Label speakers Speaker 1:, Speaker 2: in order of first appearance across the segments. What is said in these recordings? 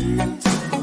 Speaker 1: 怎能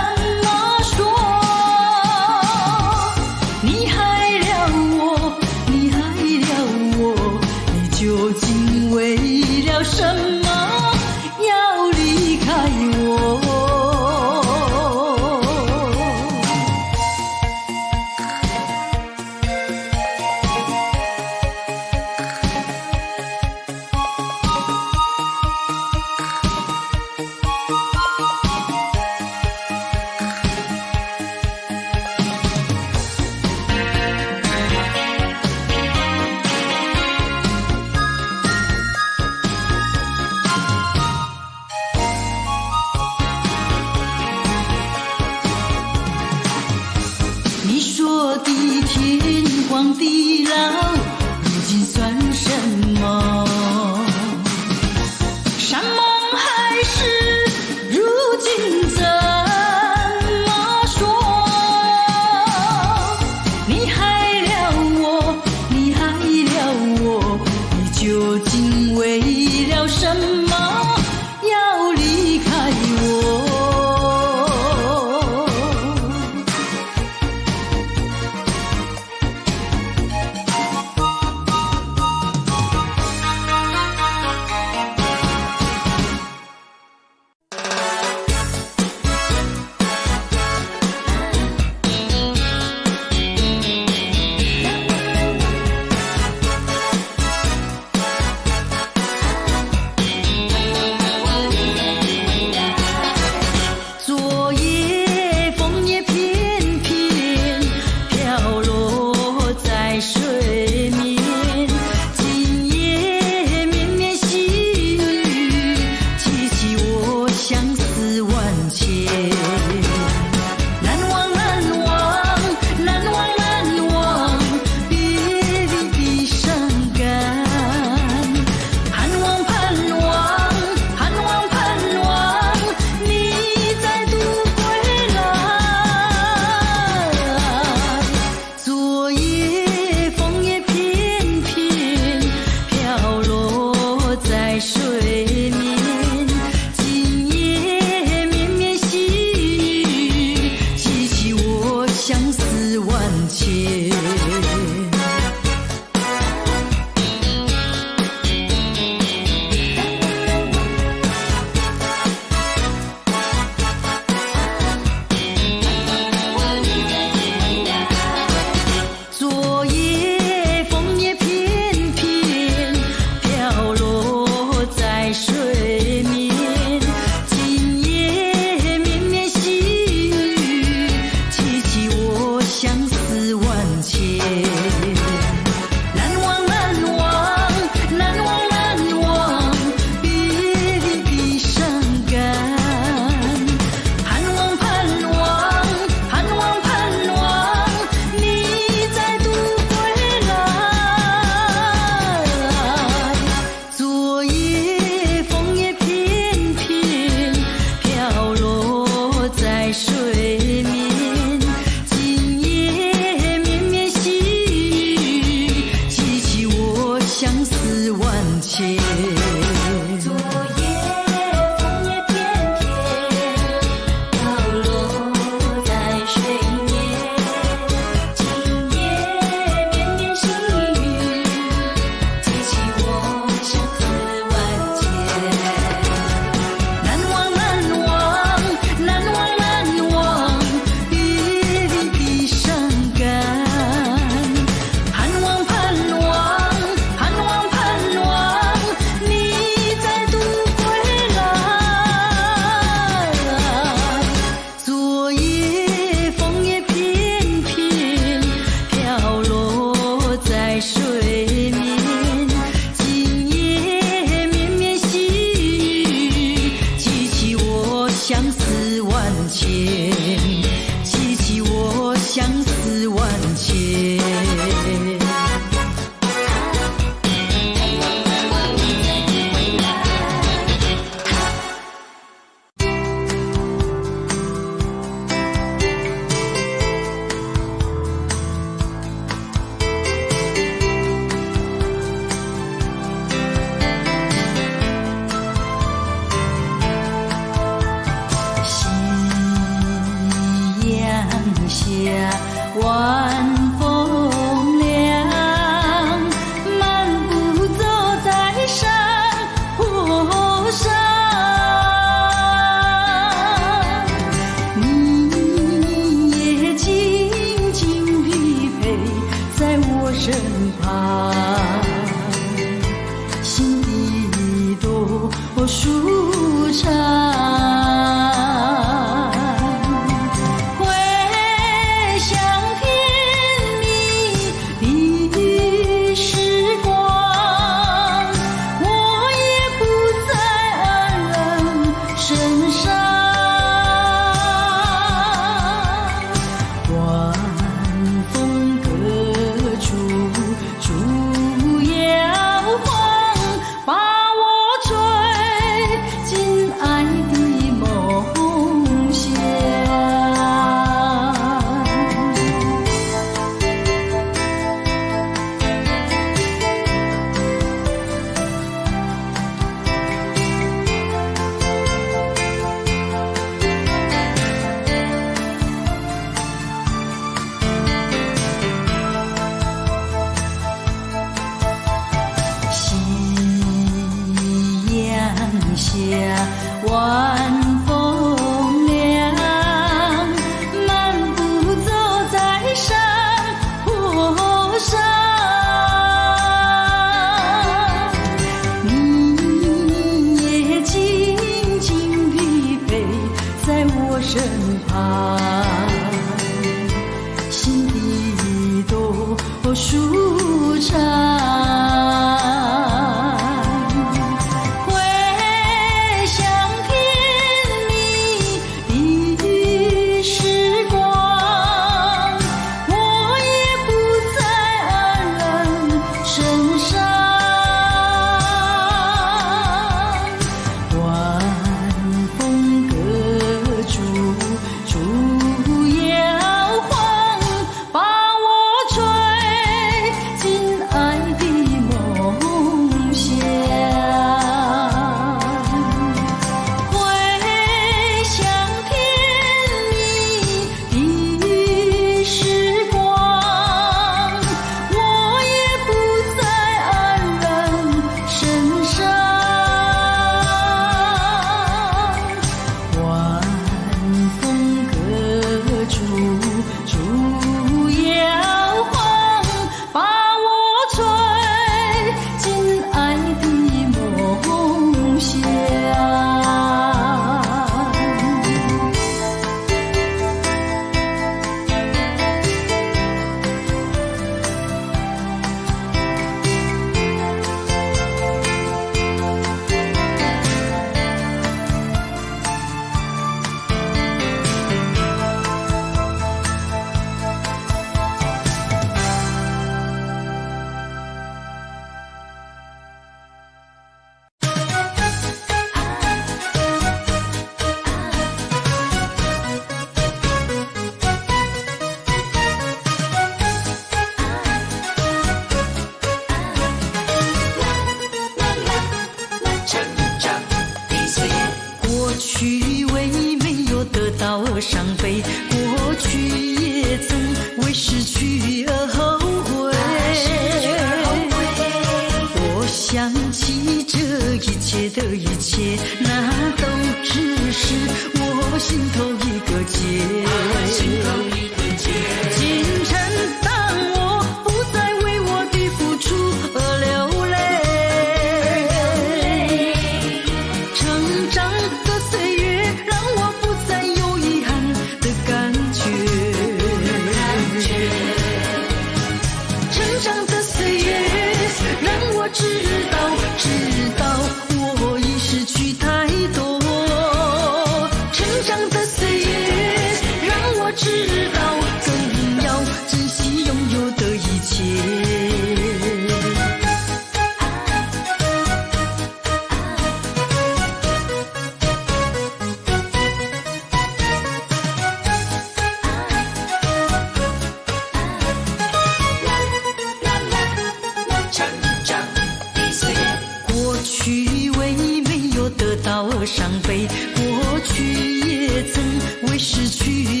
Speaker 2: 伤悲，过去也曾为失去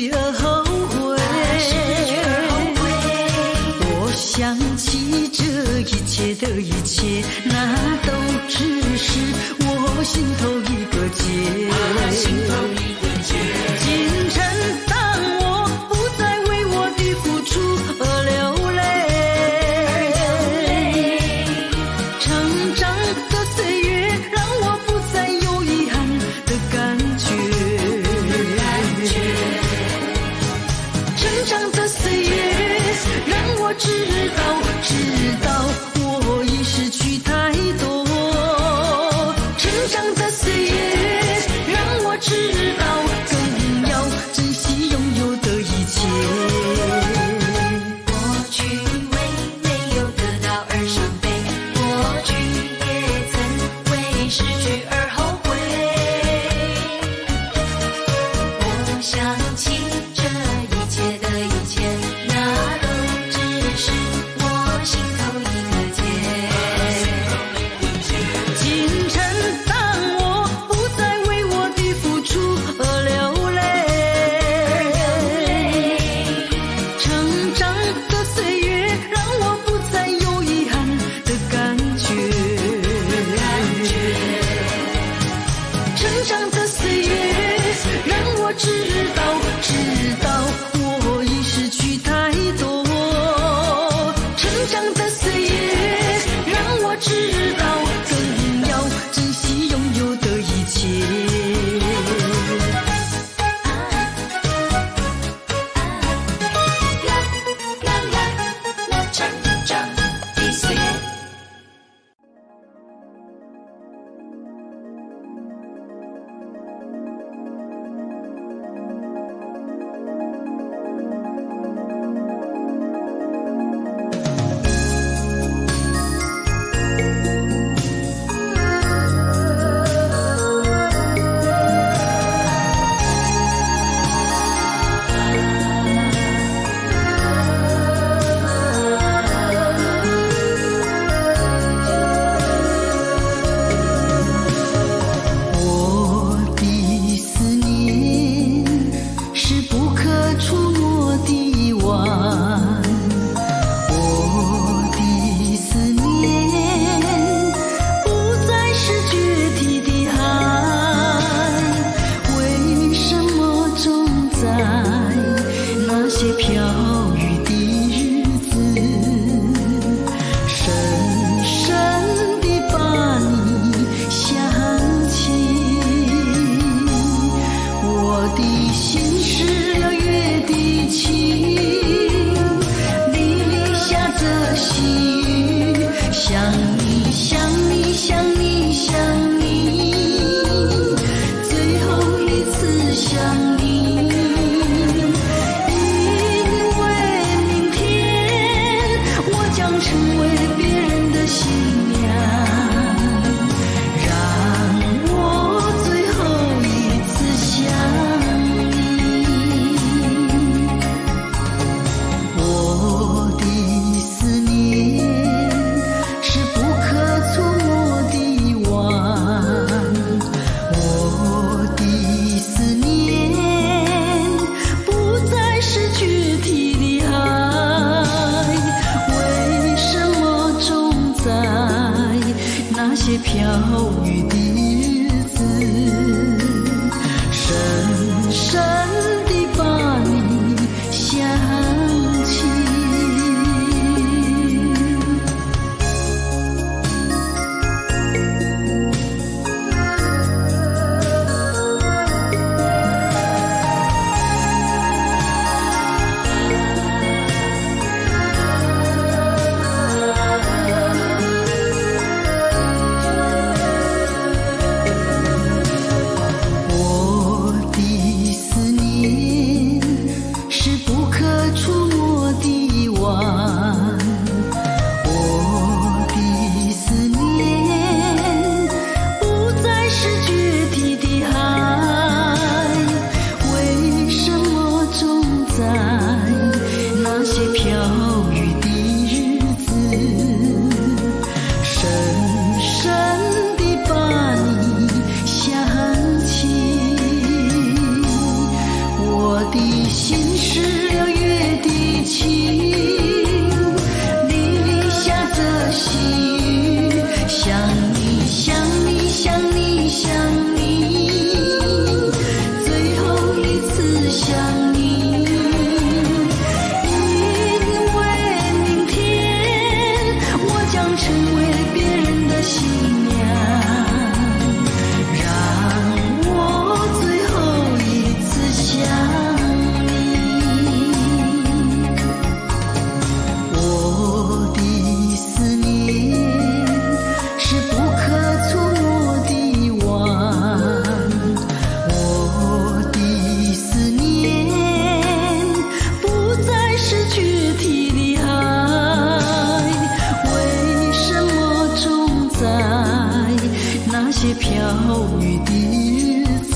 Speaker 2: 雨的日子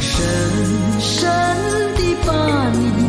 Speaker 2: 深深的把你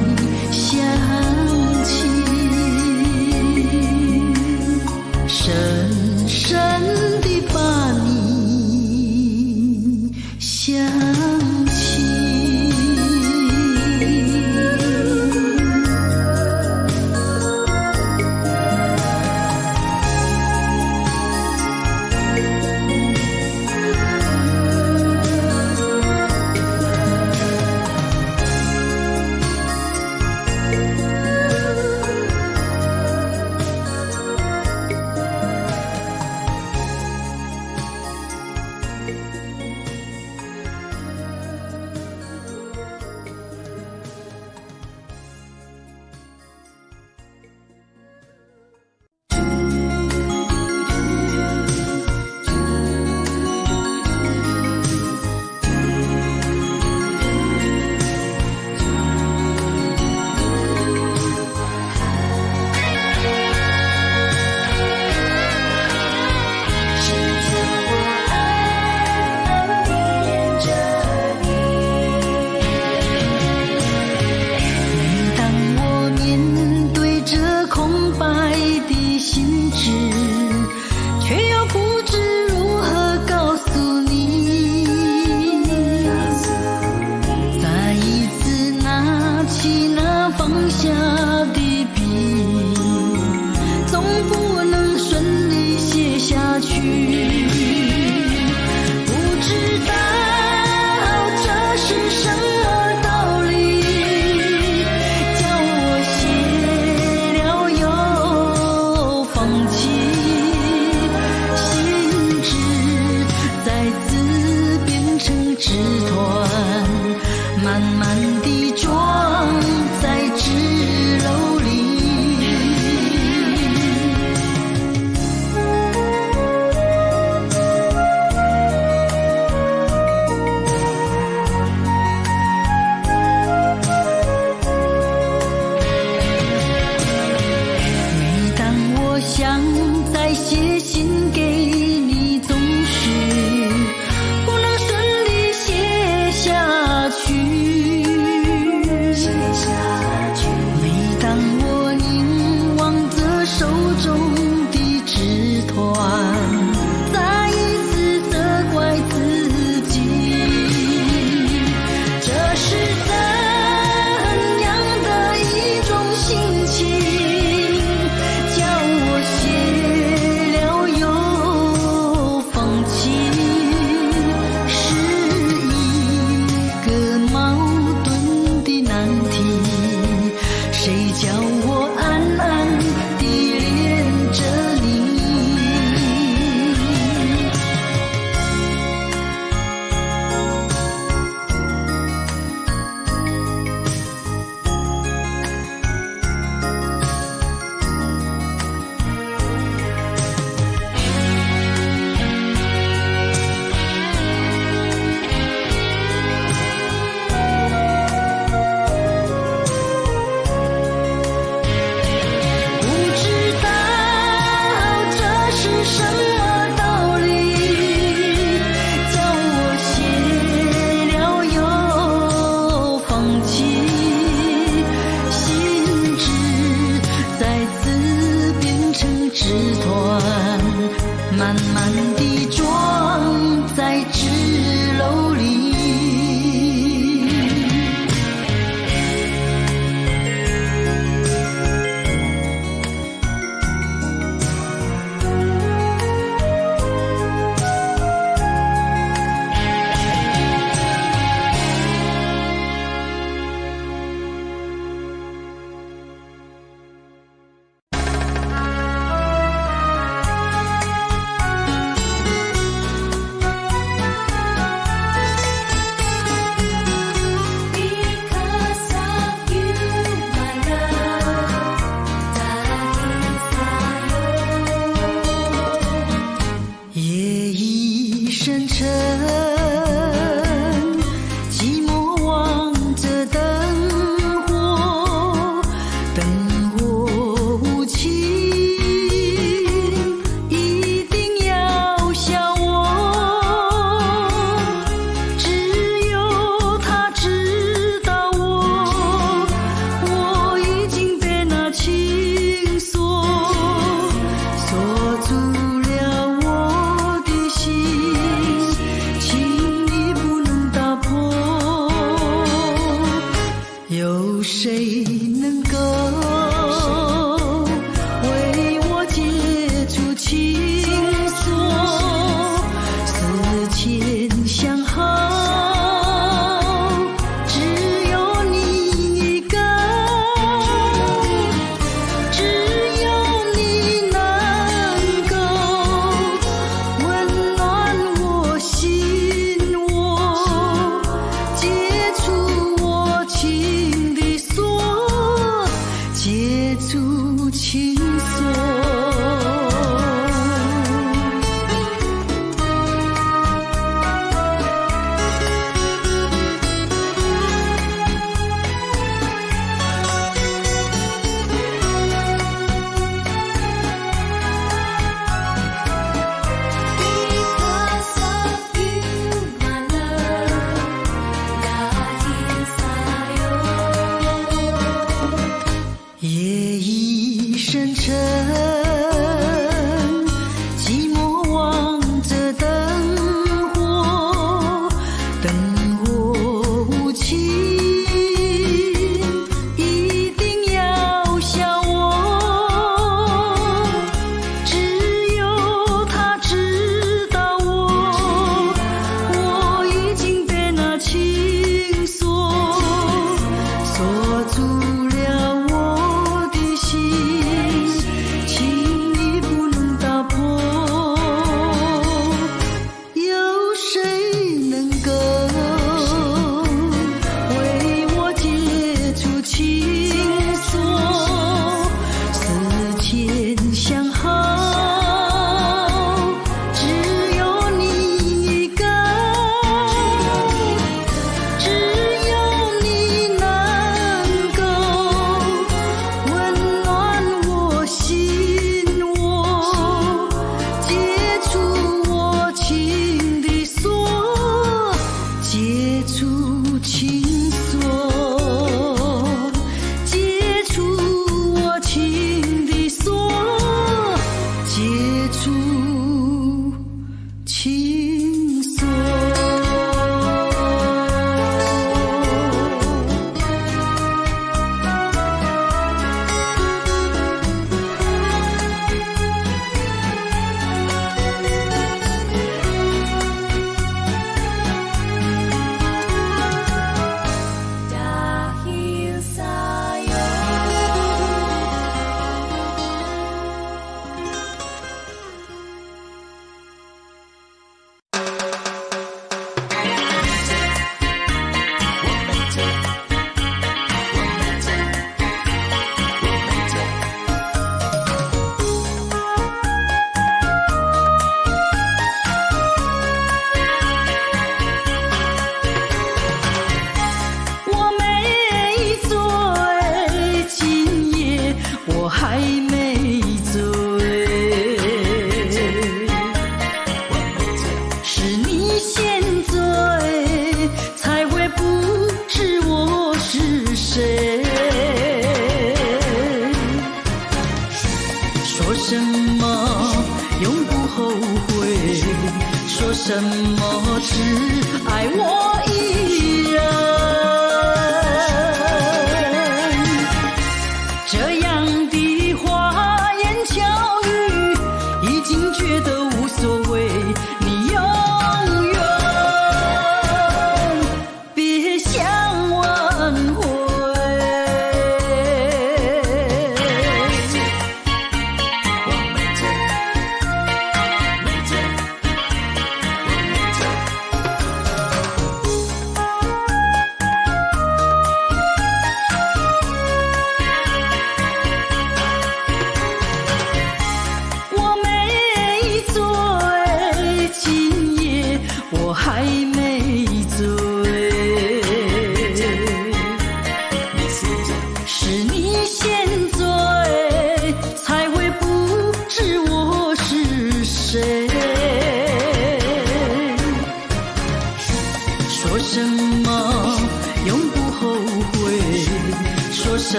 Speaker 2: 说什么只爱我一人。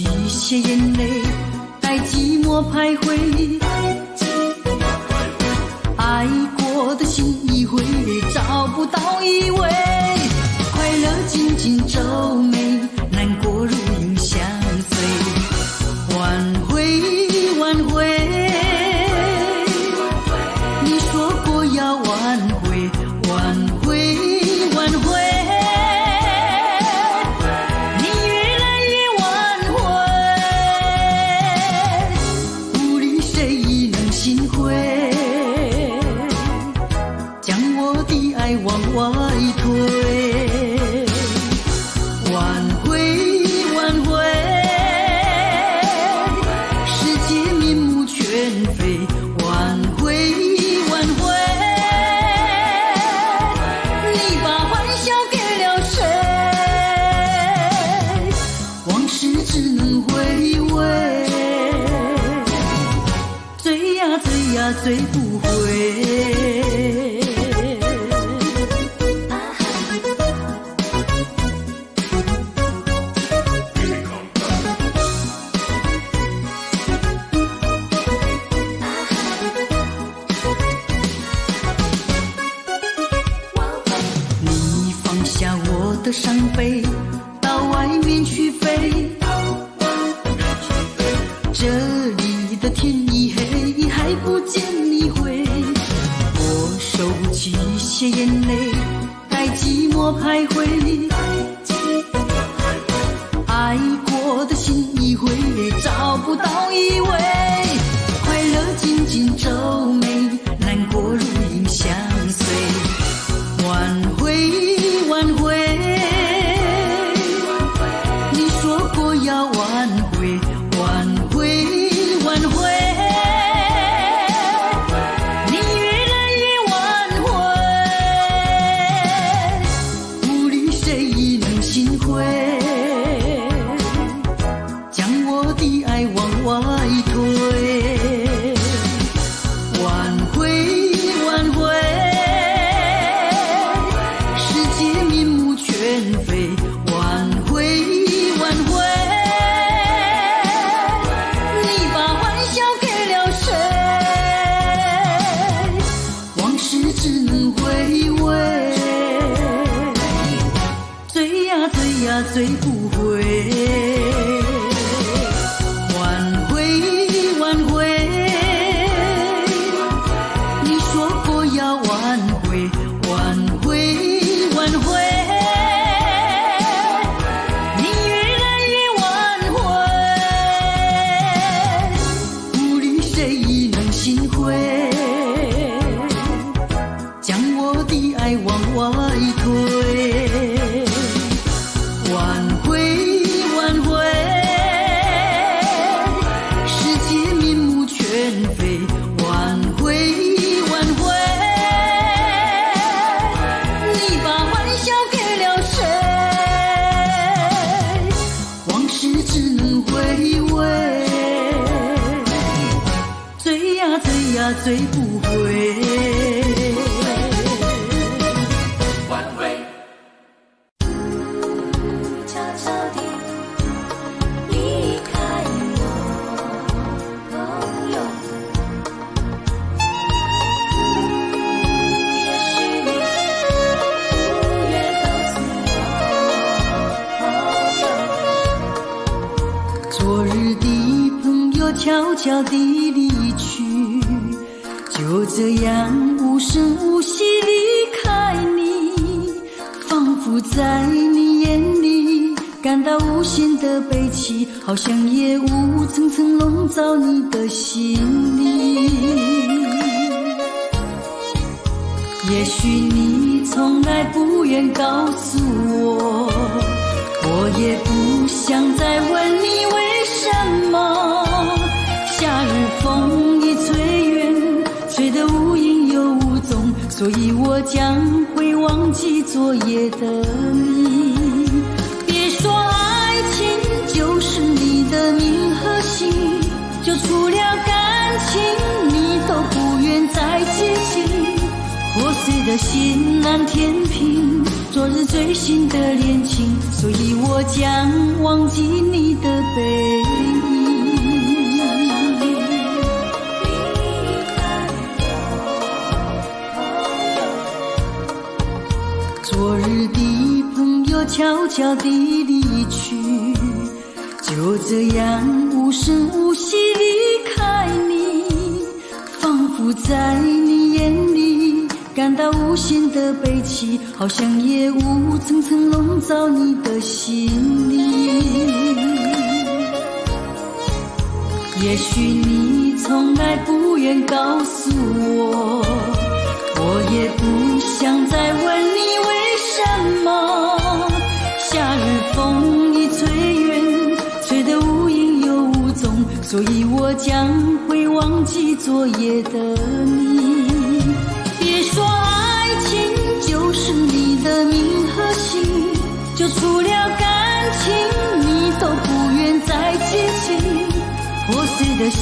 Speaker 2: 一些眼泪在寂寞徘徊。爱过的心已毁找不到依偎。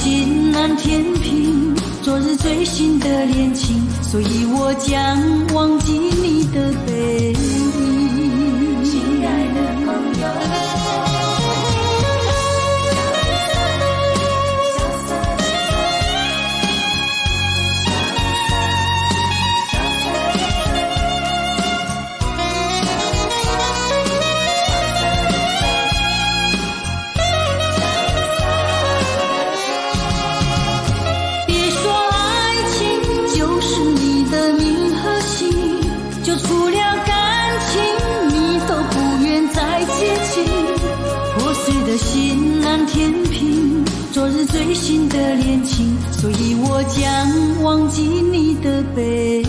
Speaker 2: 心难填平昨日最新的恋情所以我将忘记你的背。影昨日醉心的恋情所以我将忘记你的背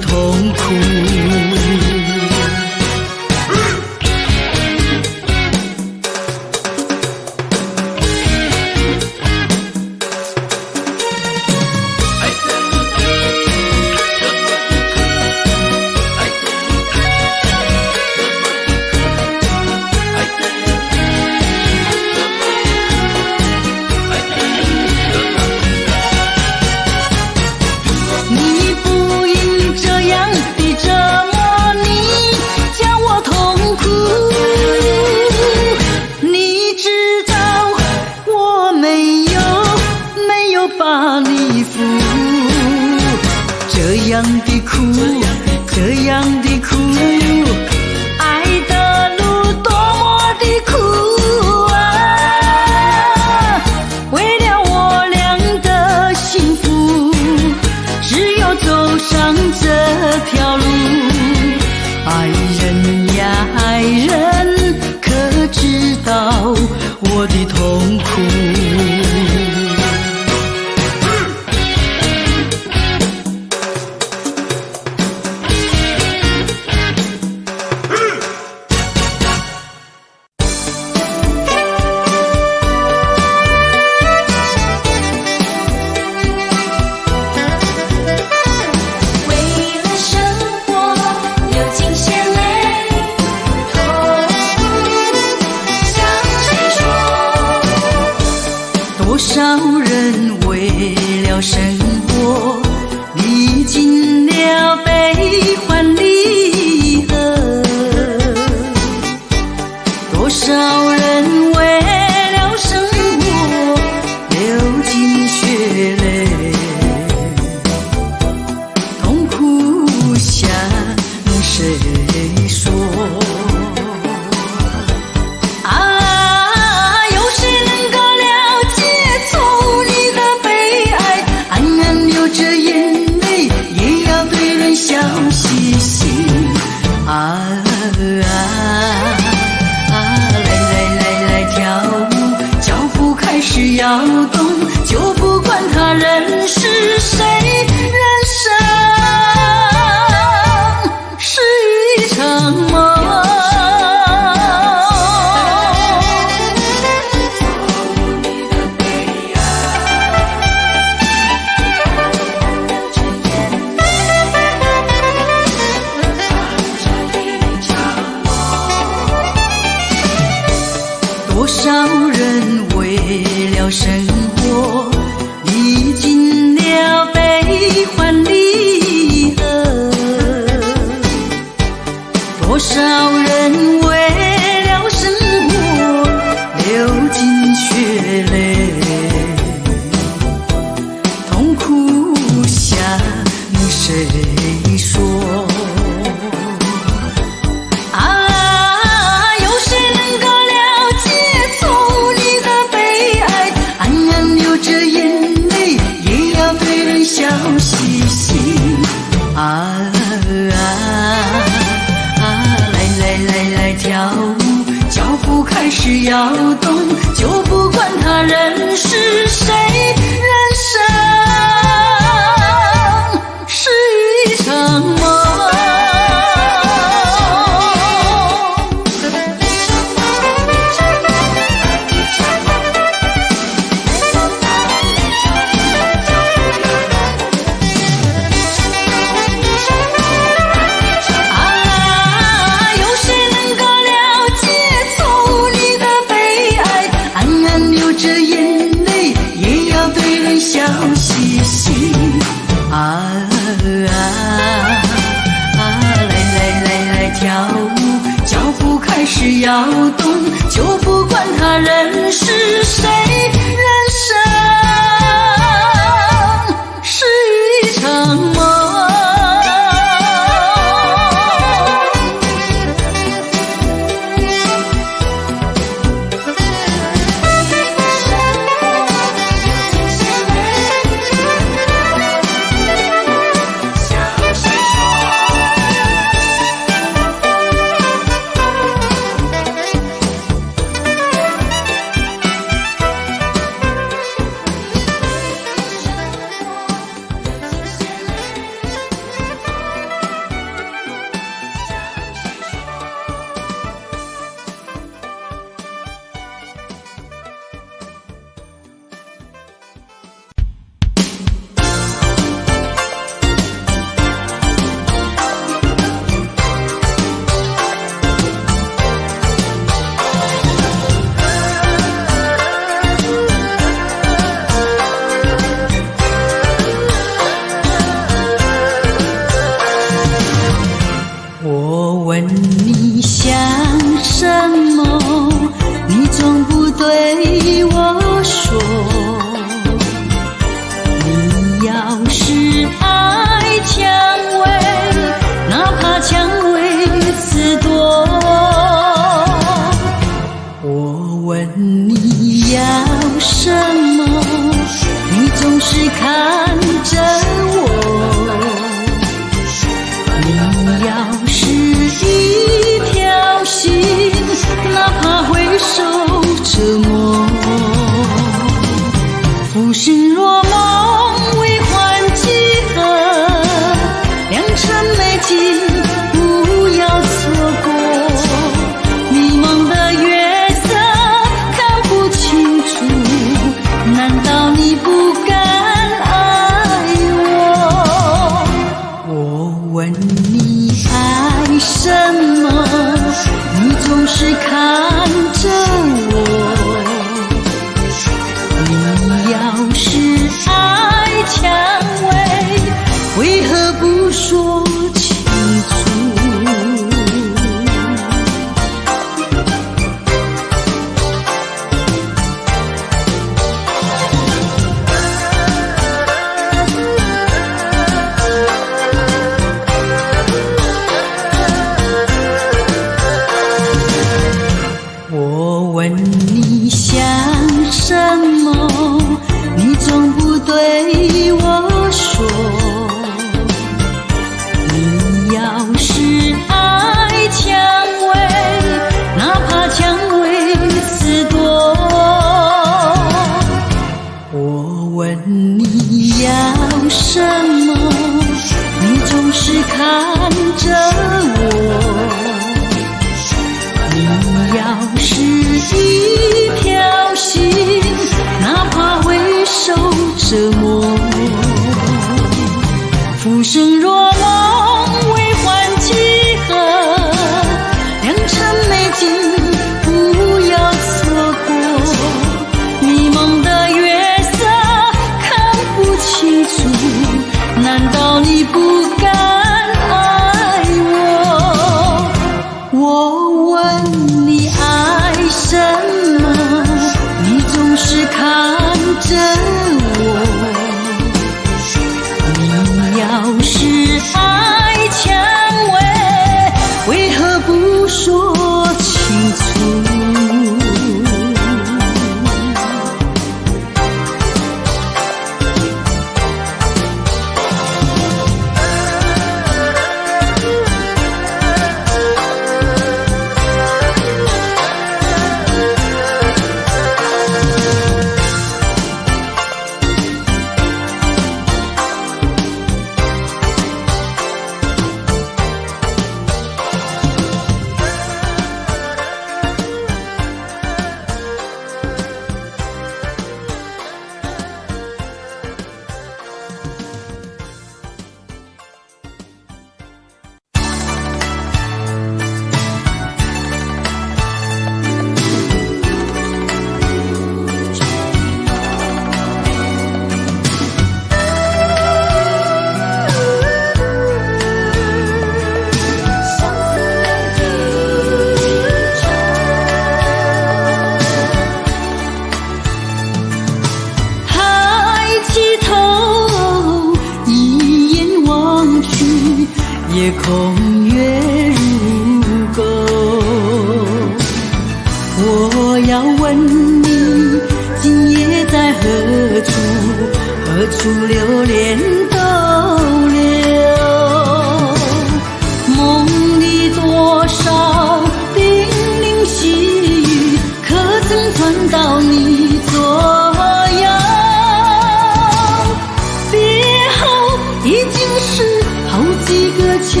Speaker 2: 求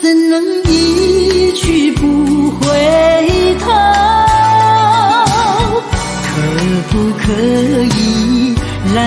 Speaker 2: 怎能一去不回头？可不可以来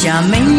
Speaker 2: 下美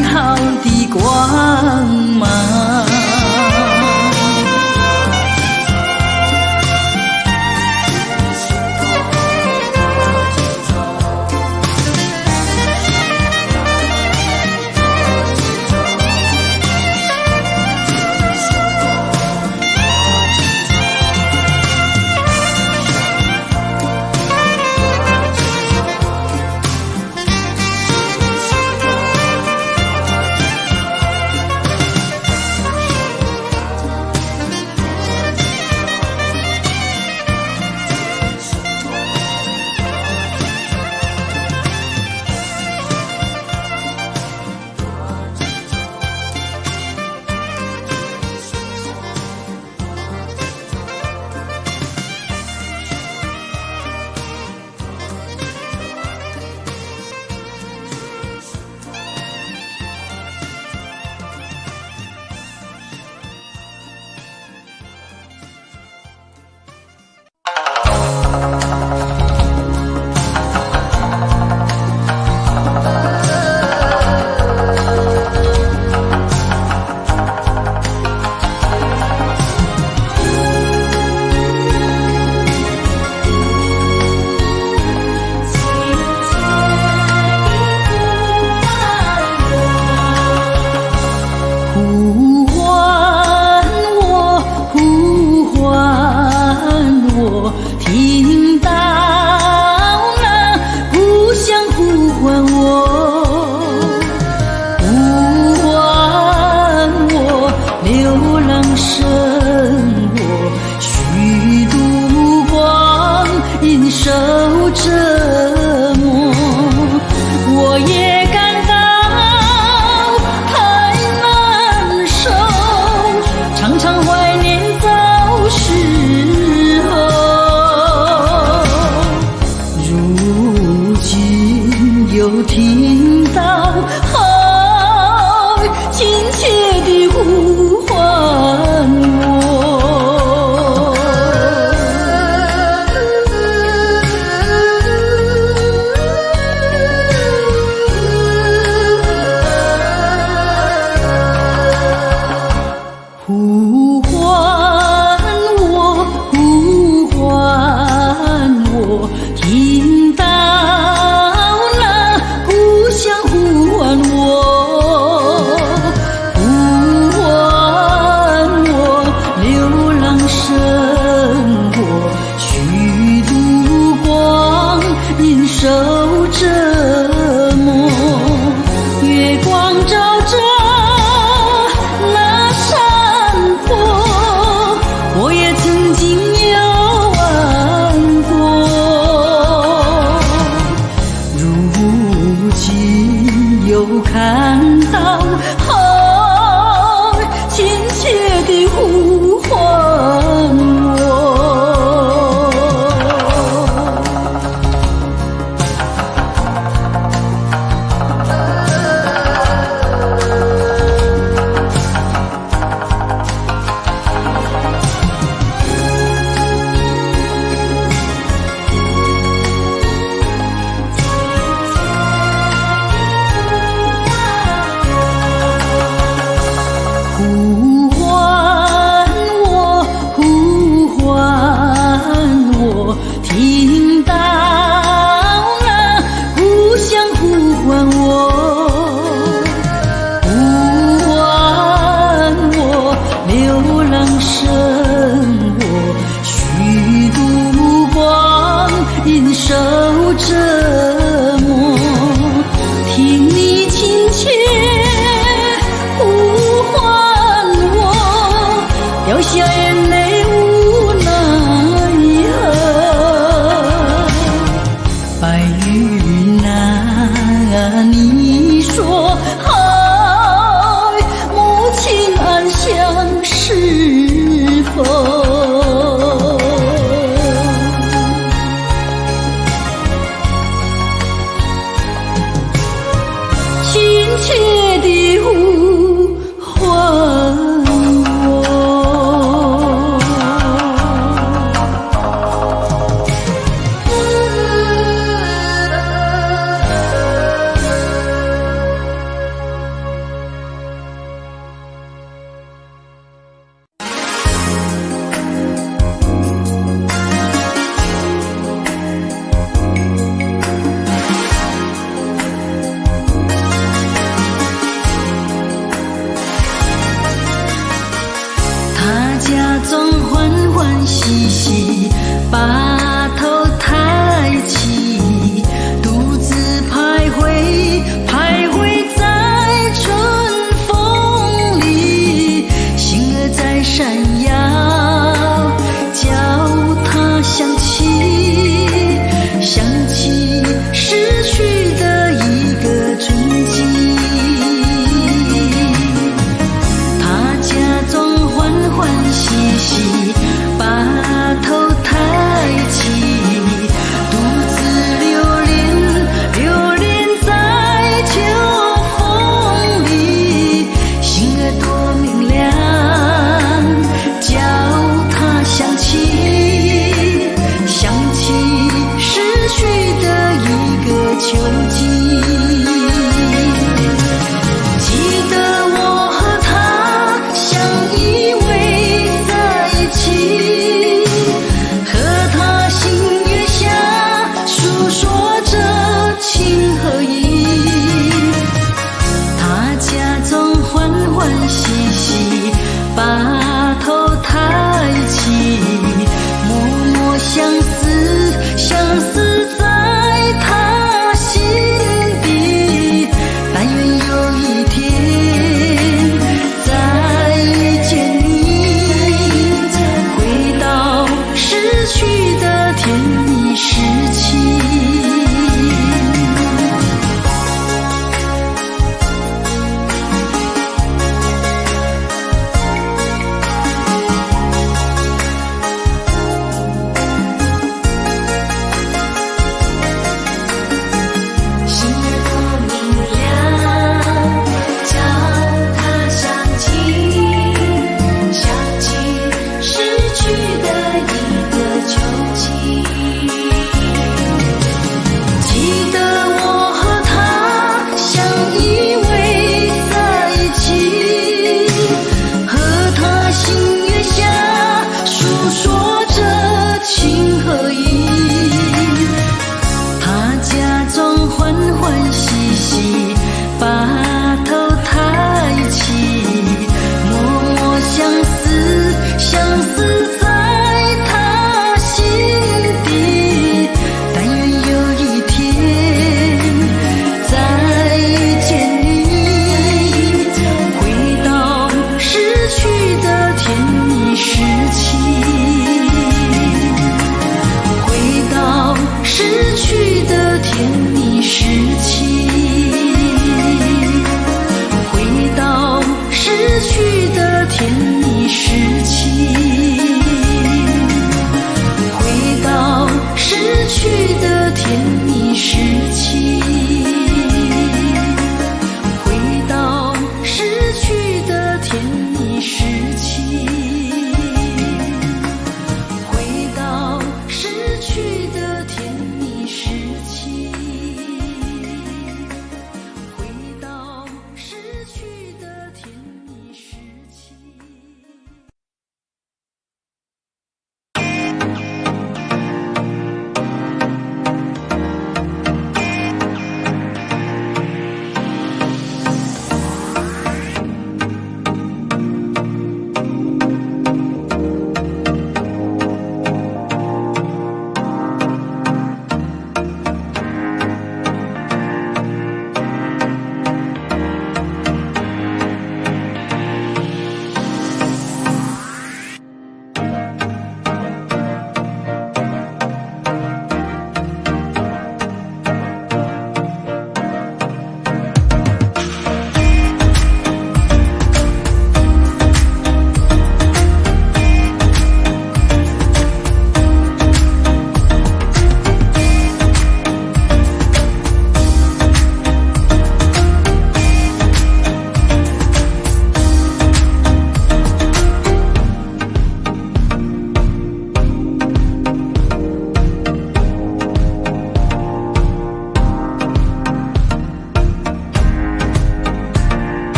Speaker 2: 细细把